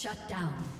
Shut down.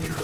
Killing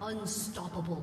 Unstoppable.